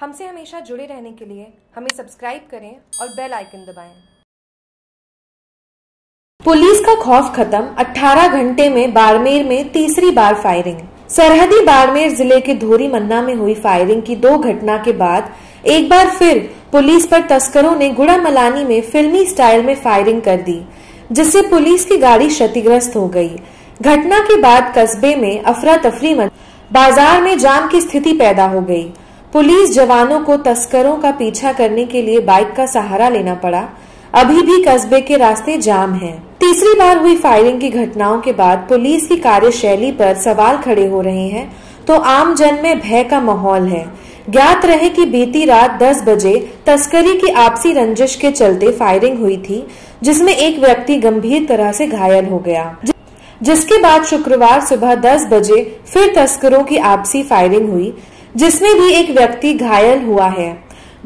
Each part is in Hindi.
हमसे हमेशा जुड़े रहने के लिए हमें सब्सक्राइब करें और बेल आइकन दबाएँ। पुलिस का खौफ खत्म 18 घंटे में बाड़मेर में तीसरी बार फायरिंग। सरहदी बाड़मेर ज़िले के धोरी मन्ना में हुई फायरिंग की दो घटना के बाद एक बार फिर पुलिस पर तस्करों ने गुड़ा मलानी में फिल्मी स्टाइल में फायरिंग कर दी, जिससे पुलिस की गाड़ी क्षतिग्रस्त हो गई। घटना के बाद कस्बे में अफरा तफरी मच, बाज़ार में जाम की स्थिति पैदा हो गई। पुलिस जवानों को तस्करों का पीछा करने के लिए बाइक का सहारा लेना पड़ा। अभी भी कस्बे के रास्ते जाम हैं। तीसरी बार हुई फायरिंग की घटनाओं के बाद पुलिस की कार्यशैली पर सवाल खड़े हो रहे हैं तो आम जन में भय का माहौल है। ज्ञात रहे कि बीती रात 10 बजे तस्करी की आपसी रंजिश के चलते फायरिंग हुई थी, जिसमें एक व्यक्ति गंभीर तरह से घायल हो गया। जिसके बाद शुक्रवार सुबह 10 बजे फिर तस्करों की आपसी फायरिंग हुई जिसमें भी एक व्यक्ति घायल हुआ है।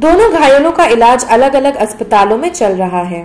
दोनों घायलों का इलाज अलग अलग अस्पतालों में चल रहा है।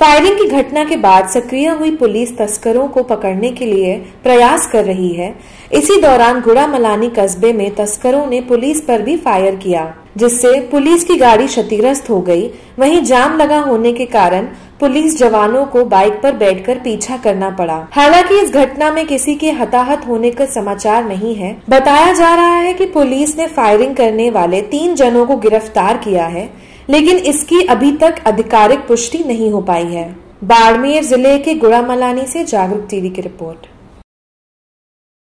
फायरिंग की घटना के बाद सक्रिय हुई पुलिस तस्करों को पकड़ने के लिए प्रयास कर रही है। इसी दौरान गुड़ा मलानी कस्बे में तस्करों ने पुलिस पर भी फायर किया। जिससे पुलिस की गाड़ी क्षतिग्रस्त हो गई। वहीं जाम लगा होने के कारण पुलिस जवानों को बाइक पर बैठकर पीछा करना पड़ा। हालाँकि इस घटना में किसी के हताहत होने का समाचार नहीं है। बताया जा रहा है कि पुलिस ने फायरिंग करने वाले तीन जनों को गिरफ़्तार किया है, लेकिन इसकी अभी तक आधिकारिक पुष्टि नहीं हो पाई है। बाड़मेर ज़िले के गुड़ामलानी से जागरूक टीवी की रिपोर्ट।